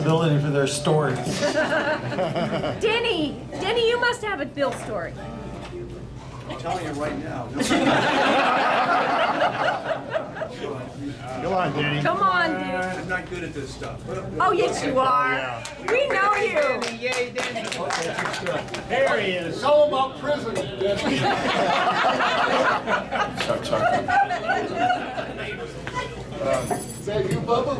ability for their stories. Denny, Denny, you must have a Bill story. I'm telling you right now. Go on, Danny. Come on, Denny. Uh, I'm not good at this stuff. Oh, yes, you oh, are. We know you. Yay, Danny. There he is. Tell them about prison. Sorry, sorry. Um, is that you, Bubba?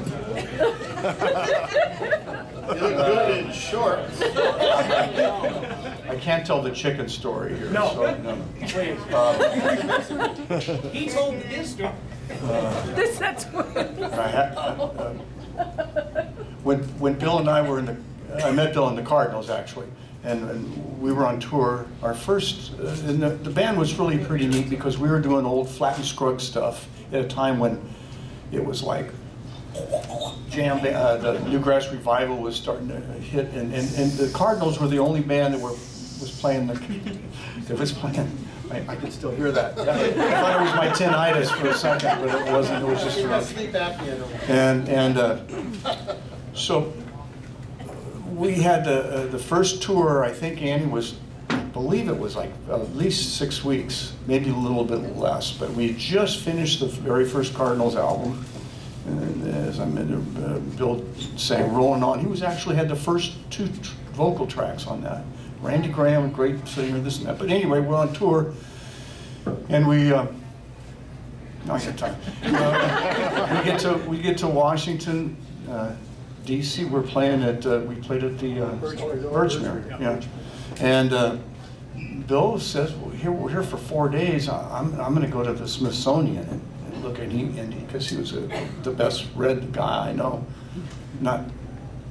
You look good in shorts. I can't tell the chicken story here. No. so, no. He told this story. This, that's what. I had- uh, When, when Bill and I were in the, I met Bill in the Cardinals, actually, and, and we were on tour. Our first, uh, and the, the band was really pretty neat because we were doing old Flatt and Scruggs stuff at a time when it was like jam, uh, the Newgrass Revival was starting to hit, and, and, and the Cardinals were the only band that were, was playing the, that was playing, I, I could still hear that. I thought it was my tinnitus for a second, but it wasn't, it was just. You a- got sleep apnea. and, and uh, so we had the, uh, the first tour, I think Annie was, I believe it was like at least six weeks, maybe a little bit less, but we just finished the very first Cardinals album. As I mentioned, uh, Bill sang Rolling On, he was actually had the first two vocal tracks on that. Randy Graham, great singer, this and that. But anyway, we're on tour, and we, uh, no, I got time. Uh, We get to, we get to Washington, uh, DC, we're playing at, uh, we played at the uh, Birchmere, yeah. And uh, Bill says, well, here, we're here for four days, I- I'm, I'm gonna go to the Smithsonian and look, he, and because he was a- the best read guy I know, not,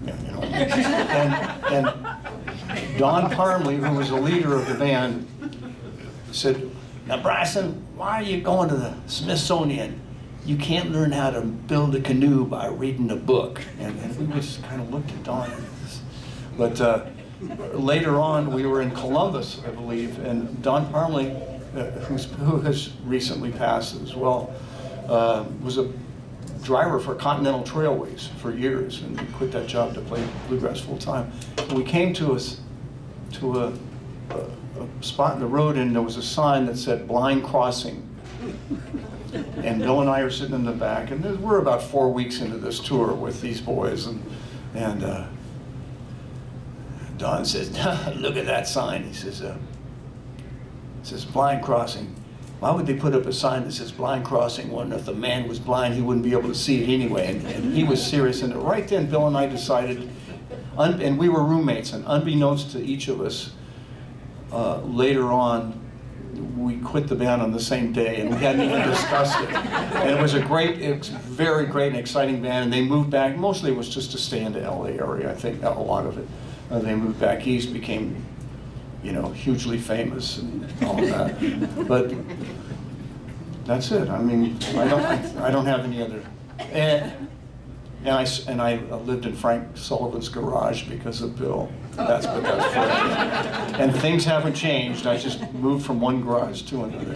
you know. And, and Don Parmley, who was the leader of the band, said, now Bryson, why are you going to the Smithsonian? You can't learn how to build a canoe by reading a book. And, and we just kind of looked at Don. But uh, later on, we were in Columbus, I believe, and Don Parmley, uh, who has recently passed as well, uh, was a driver for Continental Trailways for years, and quit that job to play bluegrass full time. We came to us to a, a, a spot in the road, and there was a sign that said "Blind Crossing." And Bill and I are sitting in the back, and we're about four weeks into this tour with these boys, and and uh, Don says, "Look at that sign." He says, uh, it says blind crossing. Why would they put up a sign that says blind crossing one if the man was blind, he wouldn't be able to see it anyway? And, and he was serious. And right then, Bill and I decided, un, and we were roommates, and unbeknownst to each of us, uh, later on, we quit the band on the same day, and we hadn't even discussed it. And it was a great, it was very great and exciting band, and they moved back. Mostly it was just to stay in the LA area, I think, a lot of it. Uh, they moved back east, became you know, hugely famous and all of that. But that's it. I mean, I don't, I don't have any other. And, and I, and I lived in Frank Sullivan's garage because of Bill. That's, but that's for And things haven't changed. I just moved from one garage to another.